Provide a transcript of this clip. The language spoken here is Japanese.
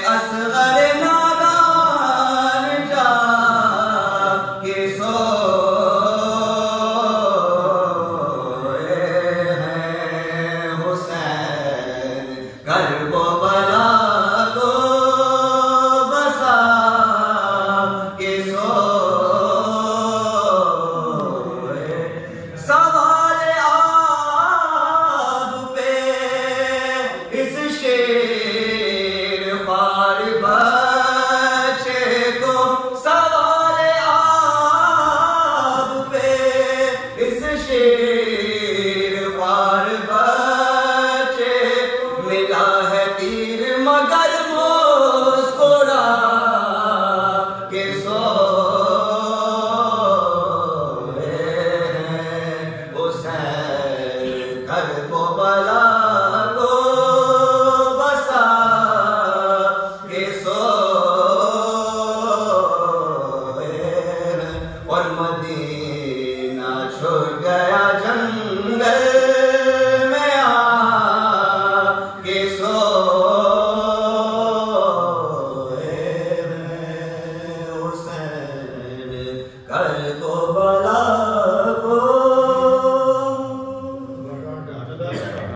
أصغر God 哎俩